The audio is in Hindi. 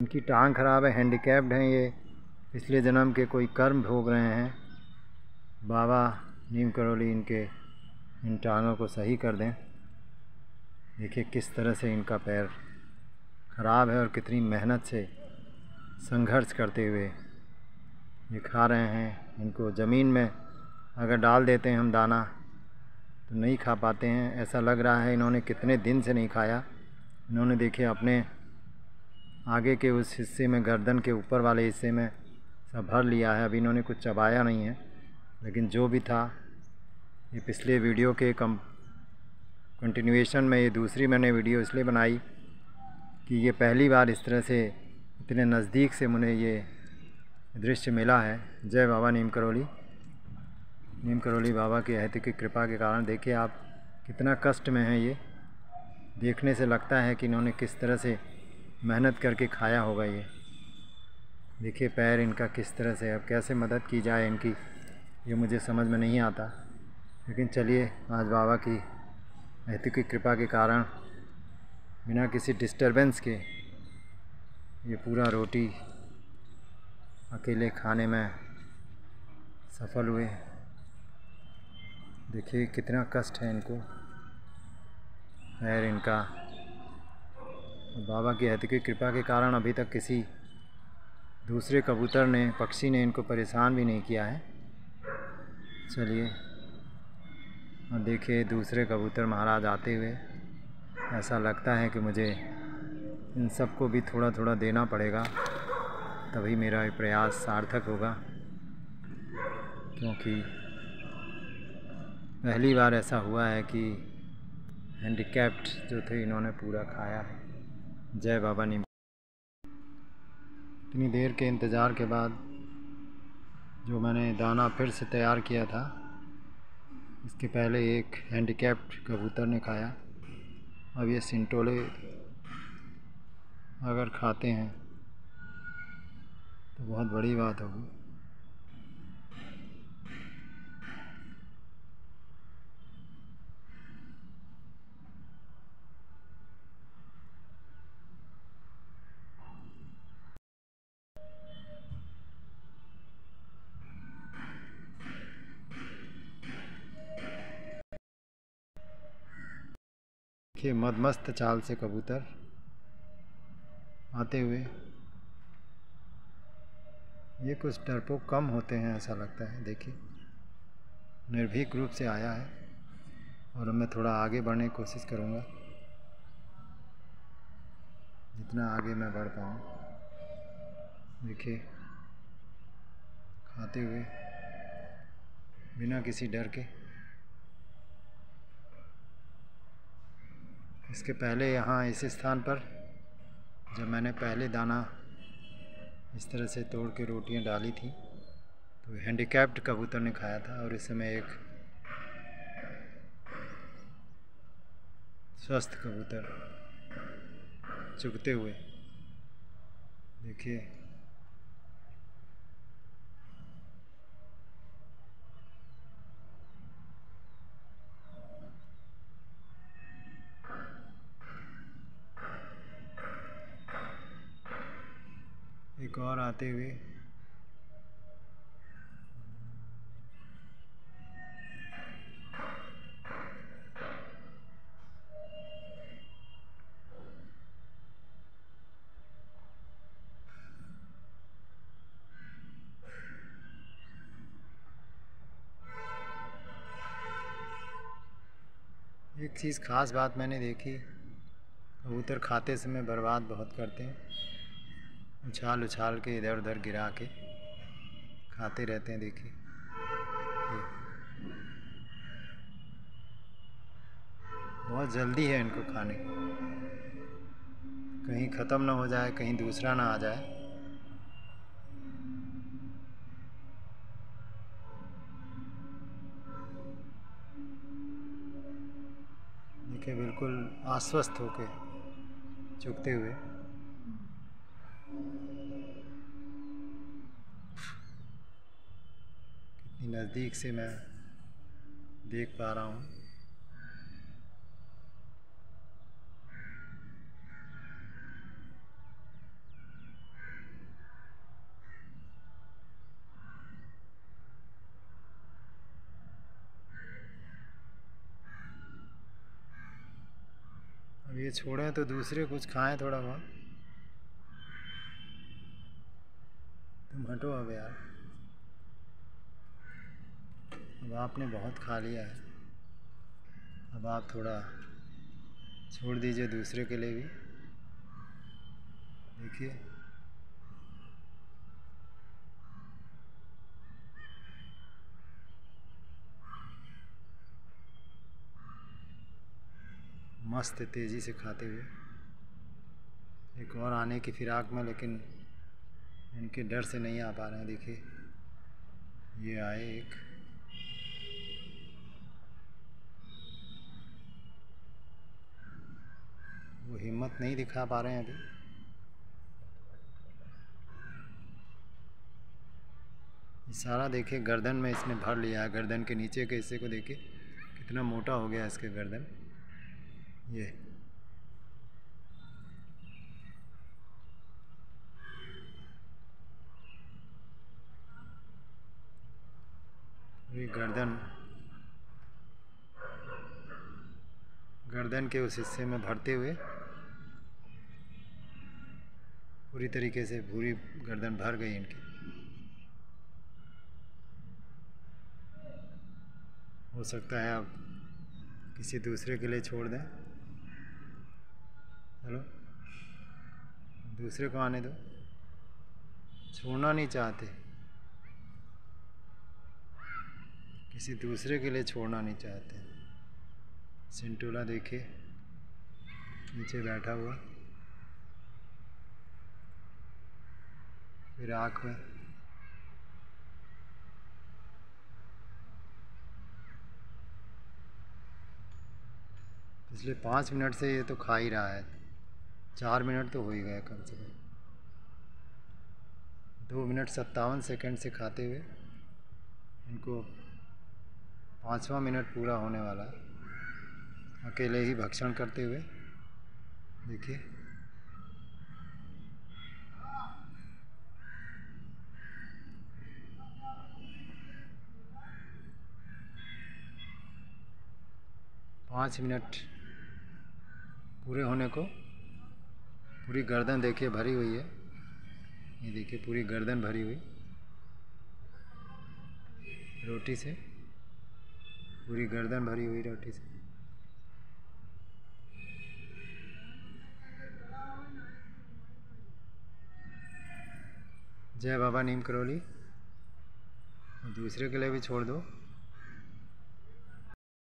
इनकी टांग ख़राब है हैंडीकैप्ड हैं ये। पिछले जन्म के कोई कर्म भोग रहे हैं। बाबा नीम करोली इनके, इन टांगों को सही कर दें। देखिए किस तरह से इनका पैर ख़राब है और कितनी मेहनत से संघर्ष करते हुए ये खा रहे हैं। इनको ज़मीन में अगर डाल देते हैं हम दाना तो नहीं खा पाते हैं। ऐसा लग रहा है इन्होंने कितने दिन से नहीं खाया। इन्होंने देखिए अपने आगे के उस हिस्से में, गर्दन के ऊपर वाले हिस्से में सब भर लिया है। अभी इन्होंने कुछ चबाया नहीं है, लेकिन जो भी था, ये पिछले वीडियो के कम कंटिन्यूएशन में ये दूसरी मैंने वीडियो इसलिए बनाई कि ये पहली बार इस तरह से इतने नज़दीक से मुझे ये दृश्य मिला है। जय बाबा नीम करोली। नीम करोली बाबा की अहत की कृपा के कारण देखिए आप कितना कष्ट में है ये। देखने से लगता है कि इन्होंने किस तरह से मेहनत करके खाया होगा ये। देखिए पैर इनका किस तरह से, अब कैसे मदद की जाए इनकी, ये मुझे समझ में नहीं आता। लेकिन चलिए, आज बाबा की अहत की कृपा के कारण, बिना किसी डिस्टरबेंस के, ये पूरा रोटी अकेले खाने में सफल हुए। देखिए कितना कष्ट है इनको खैर इनका। बाबा की हद की कृपा के कारण अभी तक किसी दूसरे कबूतर ने, पक्षी ने इनको परेशान भी नहीं किया है। चलिए, और देखिए, दूसरे कबूतर महाराज आते हुए, ऐसा लगता है कि मुझे इन सबको भी थोड़ा थोड़ा देना पड़ेगा, तभी मेरा ये प्रयास सार्थक होगा, क्योंकि पहली बार ऐसा हुआ है कि हैंडीकैप्ड जो थे, इन्होंने पूरा खाया है। जय बाबा नीम। इतनी देर के इंतज़ार के बाद जो मैंने दाना फिर से तैयार किया था, इसके पहले एक हैंडीकैप्ड कबूतर ने खाया। अब ये सिंटोले अगर खाते हैं तो बहुत बड़ी बात होगी। देखिए, मदमस्त चाल से कबूतर आते हुए। ये कुछ डरपोक कम होते हैं, ऐसा लगता है, देखिए। निर्भीक रूप से आया है और मैं थोड़ा आगे बढ़ने की कोशिश करूँगा। जितना आगे मैं बढ़ पाऊँ, देखिए, खाते हुए, बिना किसी डर के। इसके पहले यहाँ इस स्थान पर जब मैंने पहले दाना इस तरह से तोड़ के रोटियाँ डाली थी तो हैंडीकैप्ड कबूतर ने खाया था और इस समय एक स्वस्थ कबूतर चुगते हुए, देखिए एक और आते हुए। एक चीज़ ख़ास बात मैंने देखी, कबूतर खाते समय बर्बाद बहुत करते हैं। उछाल उछाल के इधर उधर गिरा के खाते रहते हैं, देखिए। बहुत जल्दी है इनको खाने। कहीं ख़त्म ना हो जाए, कहीं दूसरा ना आ जाए। देखिए, बिल्कुल आश्वस्त होके चुकते हुए। नज़दीक से मैं देख पा रहा हूँ। अब ये छोड़ें तो दूसरे कुछ खाएँ थोड़ा बहुत। तुम हटो अब यार। अब आपने बहुत खा लिया है। अब आप थोड़ा छोड़ दीजिए दूसरे के लिए भी। देखिए। मस्त तेज़ी से खाते हुए। एक और आने की फिराक में, लेकिन इनके डर से नहीं आ पा रहे हैं, देखिए। ये आए एक। वो हिम्मत नहीं दिखा पा रहे हैं अभी। सारा देखिए गर्दन में इसने भर लिया है, गर्दन के नीचे के हिस्से को देखिए कितना मोटा हो गया इसके गर्दन। ये। ये गर्दन। गर्दन के उस हिस्से में भरते हुए पूरी तरीके से पूरी गर्दन भर गई इनकी। हो सकता है आप किसी दूसरे के लिए छोड़ दें। चलो दूसरे को आने दो। छोड़ना नहीं चाहते। किसी दूसरे के लिए छोड़ना नहीं चाहते। सिंटोला देखिए, नीचे बैठा हुआ। फिर आँख में। पिछले पाँच मिनट से ये तो खा ही रहा है। चार मिनट तो हो ही गया कम से कम। दो मिनट सत्तावन सेकंड से खाते हुए इनको पाँचवा मिनट पूरा होने वाला। है अकेले ही भक्षण करते हुए देखिए। पाँच मिनट पूरे होने को, पूरी गर्दन देखिए भरी हुई है। ये देखिए, पूरी गर्दन भरी हुई। रोटी से, पूरी गर्दन भरी हुई रोटी से। जय बाबा नीम करोली। दूसरे के लिए भी छोड़ दो।